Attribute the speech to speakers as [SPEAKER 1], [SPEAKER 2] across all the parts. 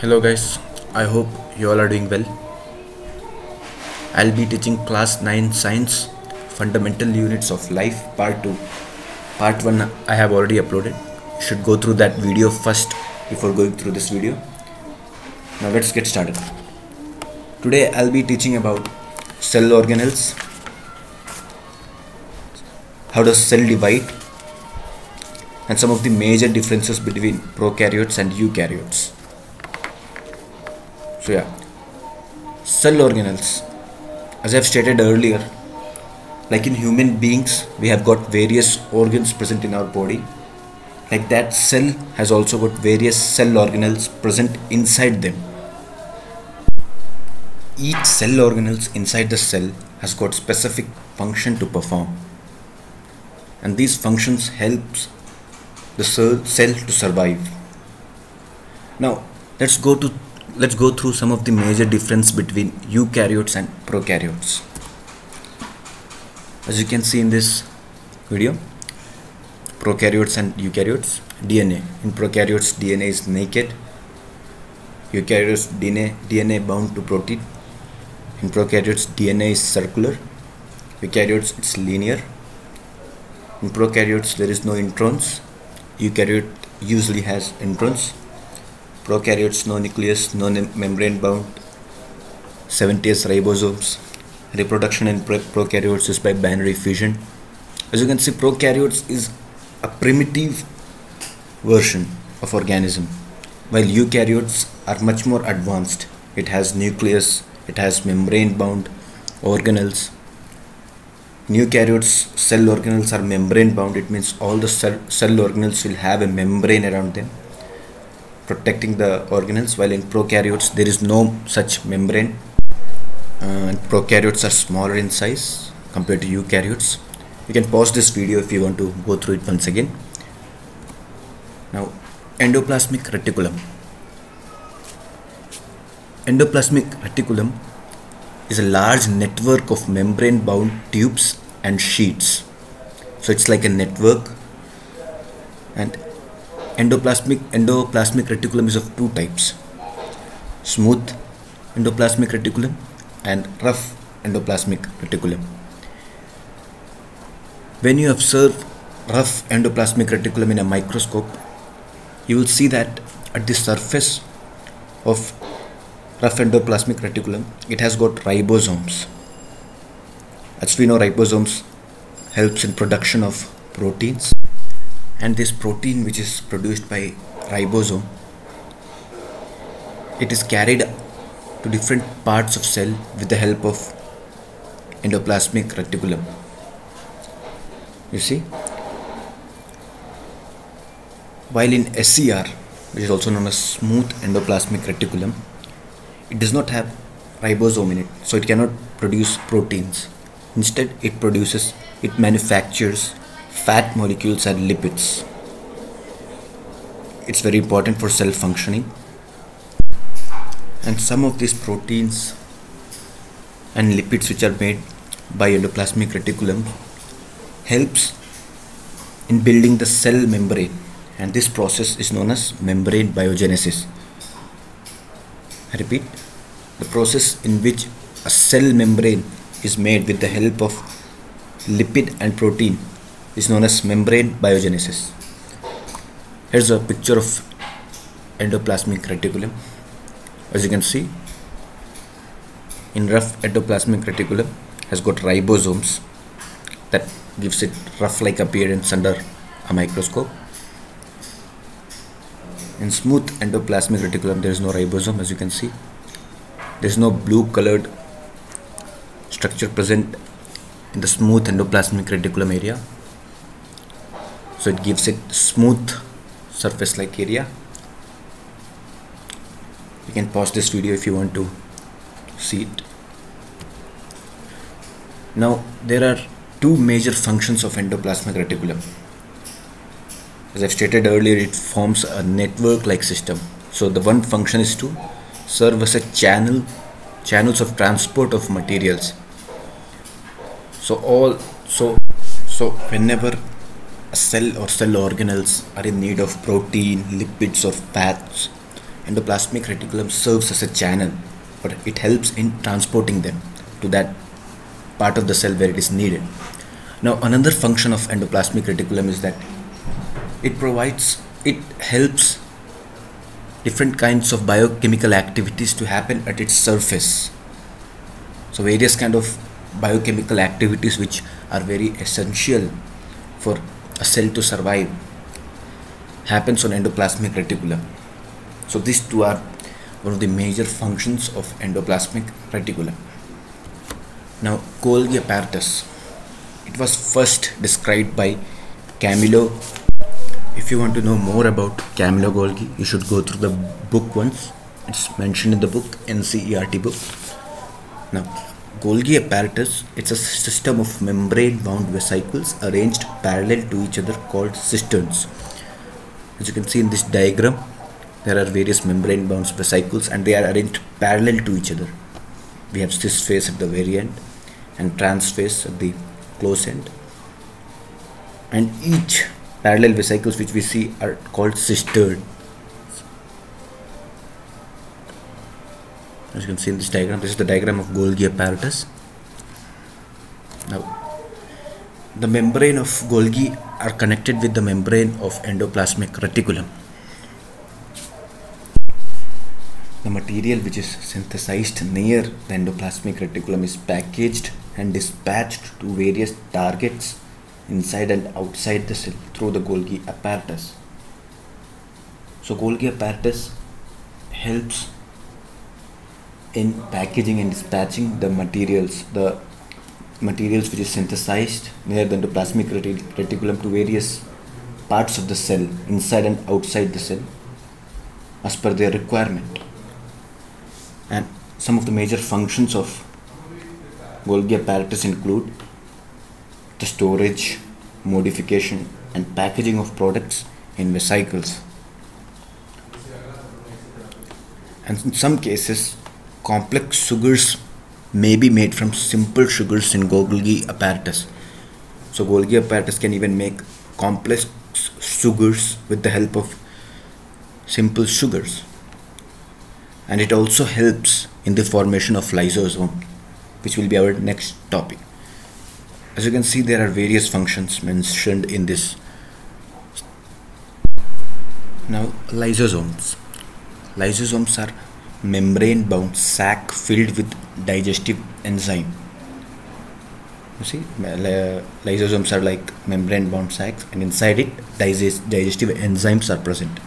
[SPEAKER 1] Hello guys, I hope you all are doing well. I'll be teaching class 9 science fundamental units of life part 2. Part 1 I have already uploaded. Should go through that video first before going through this video. Now let's get started. Today I'll be teaching about cell organelles. How does cell divide? And some of the major differences between prokaryotes and eukaryotes. So yeah, cell organelles. As I've stated earlier, like in human beings, we have got various organs present in our body. Like that, cell has also got various cell organelles present inside them. Each cell organelles inside the cell has got specific function to perform, and these functions helps the cell, cell to survive. Now let's go to let's go through some of the major difference between eukaryotes and prokaryotes. As you can see in this video prokaryotes and eukaryotes dna in prokaryotes dna is naked. Eukaryotes dna dna bound to protein. In prokaryotes dna is circular. Eukaryotes it's linear. In prokaryotes there is no introns. Eukaryote usually has introns prokaryotes no nucleus no membrane bound 70s ribosomes. Reproduction in prokaryotes is by binary fission. As you can see prokaryotes is a primitive version of organism while eukaryotes are much more advanced. It has nucleus it has membrane bound organelles. Eukaryotes cell organelles are membrane bound. It means all the cell, cell organelles will have a membrane around them protecting the organelles while in prokaryotes there is no such membrane. Uh, prokaryotes are smaller in size compared to eukaryotes. You can pause this video if you want to go through it once again. Now endoplasmic reticulum. Endoplasmic reticulum is a large network of membrane bound tubes and sheets. So it's like a network. And endoplasmic endoplasmic reticulum is of two types smooth endoplasmic reticulum and rough endoplasmic reticulum. When you observe rough endoplasmic reticulum in a microscope, you will see that at the surface of rough endoplasmic reticulum, it has got ribosomes. As we know, ribosomes helps in production of proteins and this protein which is produced by ribosome it is carried to different parts of cell with the help of endoplasmic reticulum. You see? While in SER which is also known as smooth endoplasmic reticulum it does not have ribosome in it so it cannot produce proteins. Instead it produces it manufactures fat molecules and lipids. It's very important for cell functioning. And some of these proteins and lipids which are made by endoplasmic reticulum helps in building the cell membrane. And this process is known as membrane biogenesis. I repeat. The process in which a cell membrane is made with the help of lipid and protein is known as membrane biogenesis. Here's a picture of endoplasmic reticulum. As you can see in rough endoplasmic reticulum has got ribosomes that gives it rough like appearance under a microscope. In smooth endoplasmic reticulum there is no ribosome as you can see. There is no blue colored structure present in the smooth endoplasmic reticulum area so it gives it smooth surface like area. You can pause this video if you want to see it. Now there are two major functions of endoplasmic reticulum. As I've stated earlier it forms a network like system. So the one function is to serve as a channel channels of transport of materials. So all so so whenever a cell or cell organelles are in need of protein lipids or fats endoplasmic reticulum serves as a channel but it helps in transporting them to that part of the cell where it is needed. Now another function of endoplasmic reticulum is that it provides it helps different kinds of biochemical activities to happen at its surface. So various kind of biochemical activities which are very essential for a cell to survive happens on endoplasmic reticulum. So these two are one of the major functions of endoplasmic reticulum. Now Golgi apparatus. It was first described by Camillo. If you want to know more about Camillo Golgi, you should go through the book once. It's mentioned in the book, NCERT book. Now, Golgi apparatus, it's a system of membrane-bound vesicles arranged parallel to each other called cisterns. As you can see in this diagram, there are various membrane bound vesicles and they are arranged parallel to each other. We have cis phase at the very end and trans phase at the close end. And each parallel vesicles which we see are called cistern as you can see in this diagram this is the diagram of Golgi apparatus now the membrane of Golgi are connected with the membrane of endoplasmic reticulum The material which is synthesized near the endoplasmic reticulum is packaged and dispatched to various targets inside and outside the cell through the Golgi apparatus. So Golgi apparatus helps in packaging and dispatching the materials, the materials which is synthesized near the endoplasmic reticulum to various parts of the cell, inside and outside the cell, as per their requirement and some of the major functions of Golgi apparatus include the storage, modification and packaging of products in vesicles. And in some cases, complex sugars may be made from simple sugars in Golgi apparatus. So Golgi apparatus can even make complex sugars with the help of simple sugars. And it also helps in the formation of lysosome which will be our next topic. As you can see there are various functions mentioned in this. Now lysosomes. Lysosomes are membrane bound sac filled with digestive enzyme you see uh, lysosomes are like membrane bound sacs and inside it digest digestive enzymes are present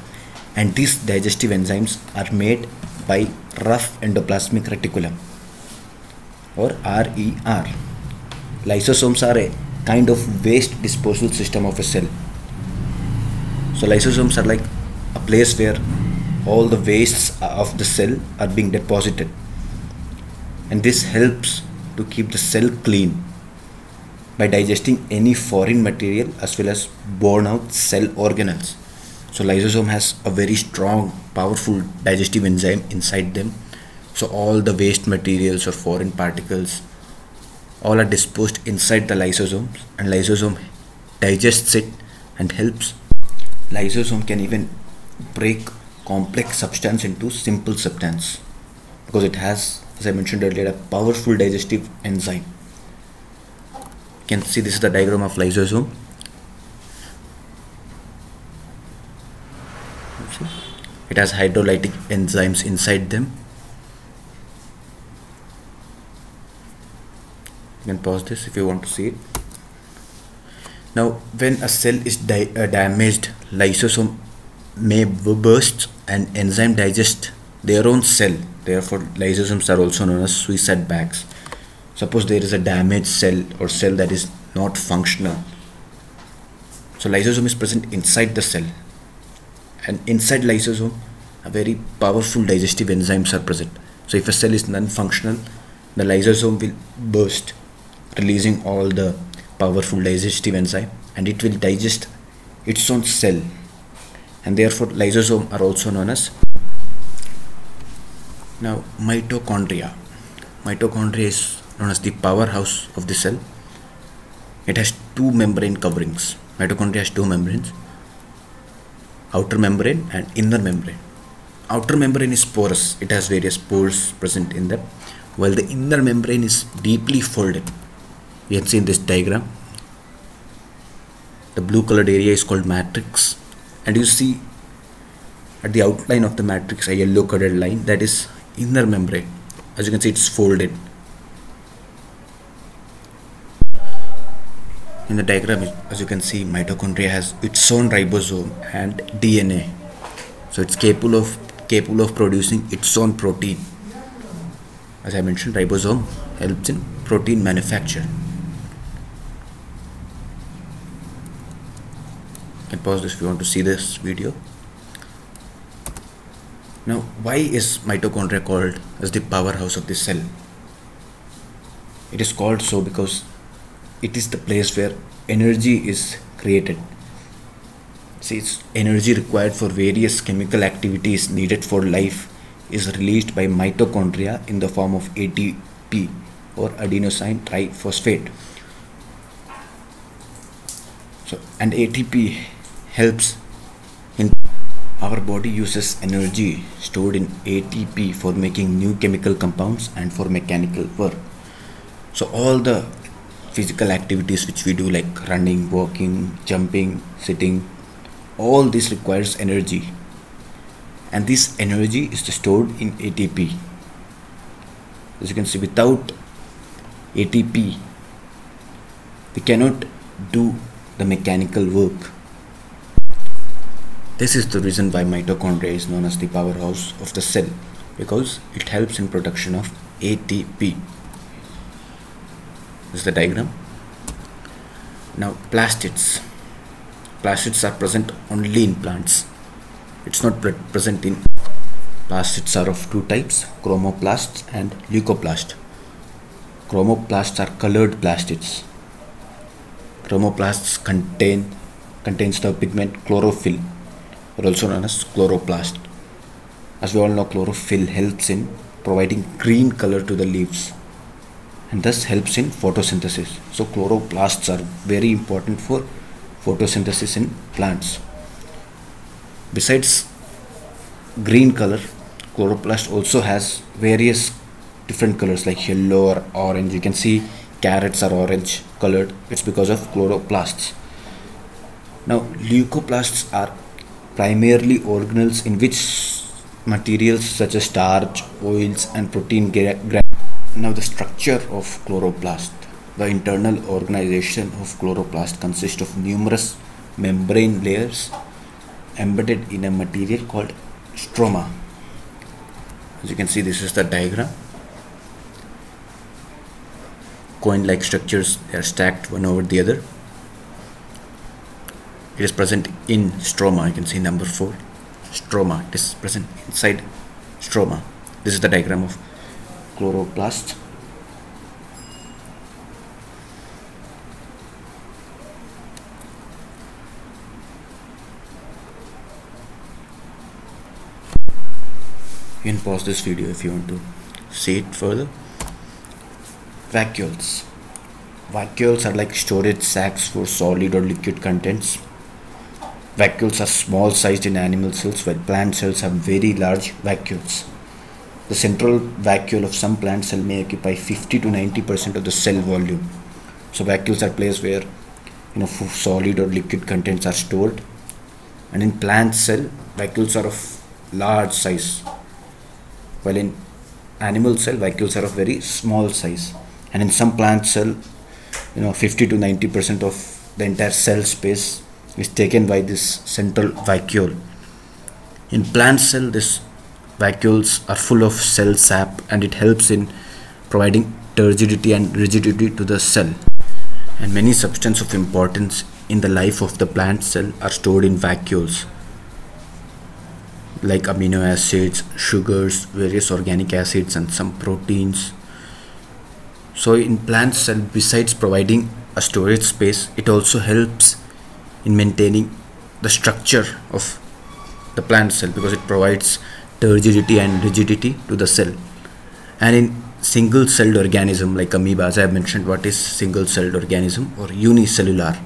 [SPEAKER 1] and these digestive enzymes are made by rough endoplasmic reticulum or RER. Lysosomes are a kind of waste disposal system of a cell. So lysosomes are like a place where all the wastes of the cell are being deposited and this helps to keep the cell clean by digesting any foreign material as well as burn out cell organelles. So lysosome has a very strong, powerful digestive enzyme inside them. So all the waste materials or foreign particles all are disposed inside the lysosomes and lysosome digests it and helps. Lysosome can even break complex substance into simple substance. Because it has as I mentioned earlier a powerful digestive enzyme. You can see this is the diagram of lysosome. It has hydrolytic enzymes inside them. You can pause this if you want to see it. Now when a cell is uh, damaged lysosome may burst and enzyme digest their own cell. Therefore lysosomes are also known as suicide bags. Suppose there is a damaged cell or cell that is not functional. So lysosome is present inside the cell. And inside lysosome a very powerful digestive enzymes are present. So if a cell is non-functional the lysosome will burst releasing all the powerful digestive enzyme and it will digest its own cell and therefore lysosome are also known as now mitochondria. Mitochondria is known as the powerhouse of the cell. It has two membrane coverings. Mitochondria has two membranes outer membrane and inner membrane. Outer membrane is porous. It has various pores present in them while the inner membrane is deeply folded. You can see in this diagram the blue colored area is called matrix and you see at the outline of the matrix a yellow colored line that is inner membrane. As you can see it's folded. In the diagram as you can see mitochondria has its own ribosome and DNA so it's capable of capable of producing its own protein. As I mentioned ribosome helps in protein manufacture can pause this if you want to see this video. Now why is mitochondria called as the powerhouse of the cell? It is called so because it is the place where energy is created. See its energy required for various chemical activities needed for life is released by mitochondria in the form of ATP or adenosine triphosphate. So and ATP helps in our body uses energy stored in ATP for making new chemical compounds and for mechanical work. So all the physical activities which we do like running walking jumping sitting all this requires energy. And this energy is stored in ATP as you can see without ATP we cannot do the mechanical work this is the reason why mitochondria is known as the powerhouse of the cell because it helps in production of ATP this is the diagram. Now plastids. Plastids are present only in plants. It's not pre present in plastids are of two types chromoplasts and leucoplasts chromoplasts are colored plastids. Chromoplasts contain contains the pigment chlorophyll or also known as chloroplast as we all know chlorophyll helps in providing green color to the leaves and thus helps in photosynthesis. So chloroplasts are very important for photosynthesis in plants. Besides green color, chloroplast also has various different colors like yellow or orange. You can see carrots are orange colored. It's because of chloroplasts. Now leucoplasts are primarily organelles in which materials such as starch, oils and protein now the structure of chloroplast. The internal organization of chloroplast consists of numerous membrane layers embedded in a material called stroma. As you can see this is the diagram. Coin-like structures are stacked one over the other. It is present in stroma. You can see number 4 stroma. It is present inside stroma. This is the diagram of chloroplast you can pause this video if you want to see it further vacuoles vacuoles are like storage sacs for solid or liquid contents vacuoles are small sized in animal cells while plant cells have very large vacuoles. The central vacuole of some plant cell may occupy 50 to 90 percent of the cell volume. So vacuoles are places where you know solid or liquid contents are stored, and in plant cell vacuoles are of large size, while in animal cell vacuoles are of very small size, and in some plant cell, you know 50 to 90 percent of the entire cell space is taken by this central vacuole. In plant cell, this vacuoles are full of cell sap and it helps in providing turgidity and rigidity to the cell and many substances of importance in the life of the plant cell are stored in vacuoles like amino acids sugars various organic acids and some proteins so in plant cell besides providing a storage space it also helps in maintaining the structure of the plant cell because it provides turgidity and rigidity to the cell. And in single celled organism like amoeba as I have mentioned what is single celled organism or unicellular?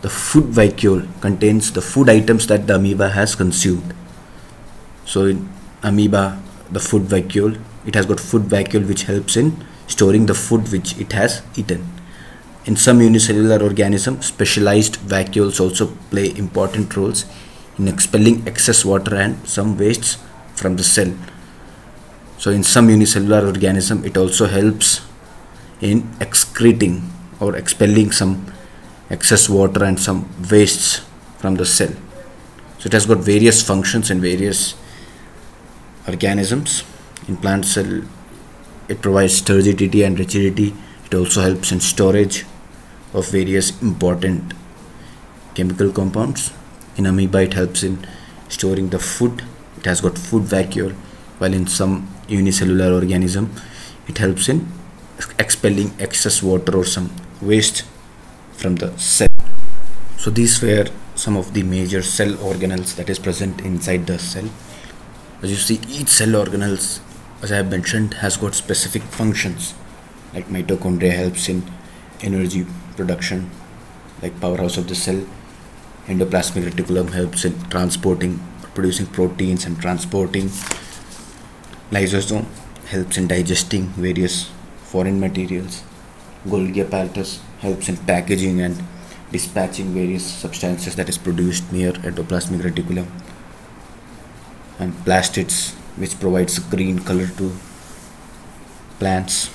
[SPEAKER 1] The food vacuole contains the food items that the amoeba has consumed. So in amoeba the food vacuole it has got food vacuole which helps in storing the food which it has eaten in some unicellular organisms specialized vacuoles also play important roles in expelling excess water and some wastes from the cell. So in some unicellular organism it also helps in excreting or expelling some excess water and some wastes from the cell. So it has got various functions in various organisms. In plant cell it provides turgidity and rigidity. It also helps in storage of various important chemical compounds. In amoeba it helps in storing the food. It has got food vacuole while in some unicellular organism it helps in expelling excess water or some waste from the cell. So these were some of the major cell organelles that is present inside the cell. As you see each cell organelles as i have mentioned has got specific functions. Like mitochondria helps in energy production like powerhouse of the cell. Endoplasmic reticulum helps in transporting producing proteins and transporting. Lysosome helps in digesting various foreign materials. Golgi apparatus helps in packaging and dispatching various substances that is produced near endoplasmic reticulum. And plastids which provides green color to plants.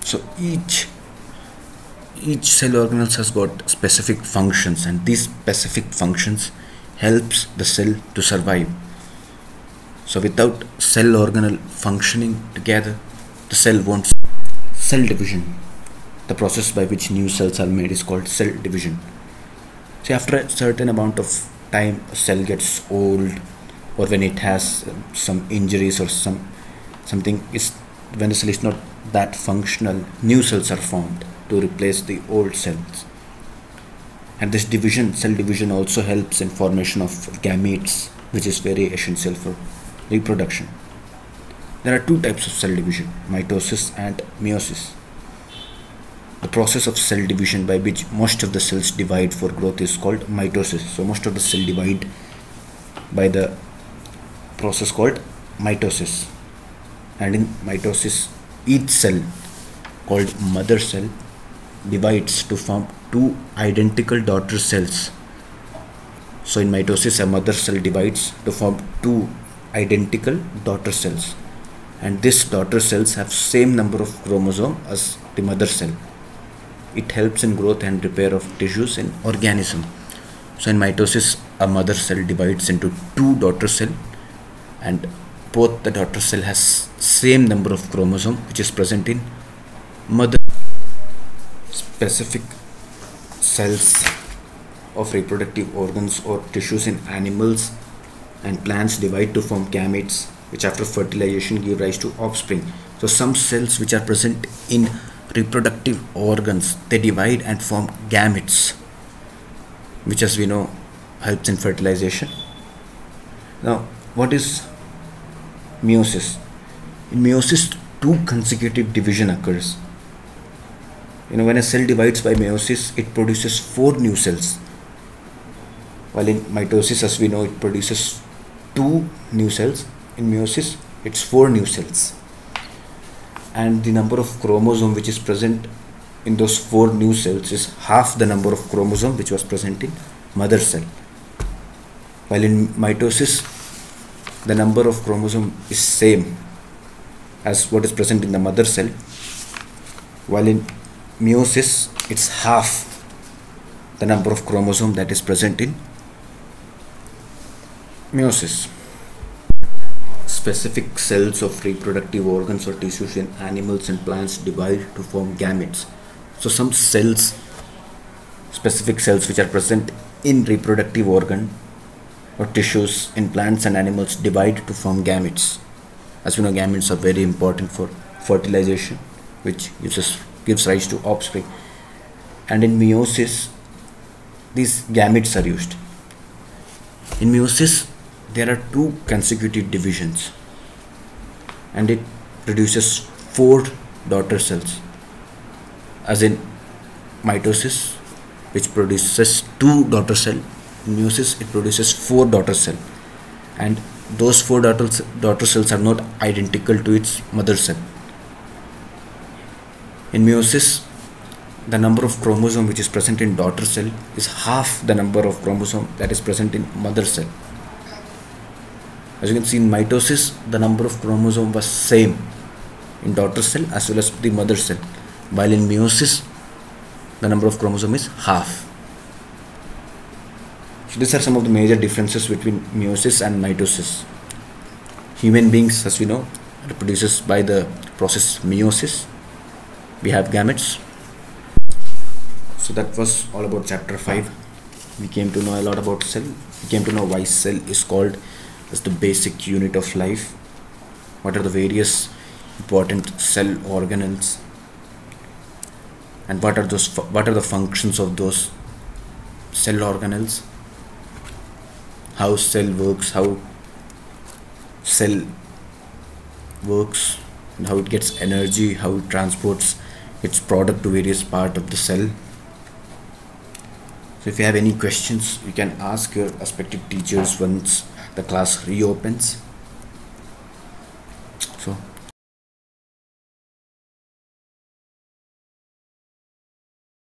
[SPEAKER 1] So each each cell organelle has got specific functions and these specific functions helps the cell to survive. So without cell organelle functioning together the cell won't cell division the process by which new cells are made is called cell division. See after a certain amount of time a cell gets old or when it has um, some injuries or some something is when the cell is not that functional new cells are formed to replace the old cells. And this division, cell division also helps in formation of gametes, which is very essential for reproduction. There are two types of cell division, mitosis and meiosis. The process of cell division by which most of the cells divide for growth is called mitosis. So most of the cell divide by the process called mitosis. And in mitosis, each cell called mother cell divides to form two identical daughter cells. So in mitosis a mother cell divides to form two identical daughter cells and these daughter cells have same number of chromosome as the mother cell. It helps in growth and repair of tissues in organism. So in mitosis a mother cell divides into two daughter cell and both the daughter cell has same number of chromosome which is present in mother specific cells of reproductive organs or tissues in animals and plants divide to form gametes which after fertilization give rise to offspring. So some cells which are present in reproductive organs they divide and form gametes which as we know helps in fertilization. Now what is meiosis? In meiosis two consecutive division occurs you know when a cell divides by meiosis it produces four new cells. While in mitosis as we know it produces two new cells. In meiosis it's four new cells. And the number of chromosome which is present in those four new cells is half the number of chromosome which was present in mother cell. While in mitosis the number of chromosome is same as what is present in the mother cell. While in meiosis it's half the number of chromosome that is present in meiosis. Specific cells of reproductive organs or tissues in animals and plants divide to form gametes. So some cells specific cells which are present in reproductive organ or tissues in plants and animals divide to form gametes. As we know gametes are very important for fertilization which uses gives rise to offspring. And in meiosis these gametes are used. In meiosis there are two consecutive divisions and it produces four daughter cells. As in mitosis which produces two daughter cell. In meiosis it produces four daughter cell. And those four daughter, daughter cells are not identical to its mother cell in meiosis the number of chromosome which is present in daughter cell is half the number of chromosome that is present in mother cell. As you can see in mitosis the number of chromosome was same in daughter cell as well as the mother cell. While in meiosis the number of chromosome is half. So these are some of the major differences between meiosis and mitosis. Human beings as we know reproduces by the process meiosis we have gametes. So that was all about chapter 5 we came to know a lot about cell. We came to know why cell is called as the basic unit of life. What are the various important cell organelles? And what are those what are the functions of those cell organelles? How cell works how cell works and how it gets energy how it transports its product to various part of the cell. So if you have any questions you can ask your respective teachers once the class reopens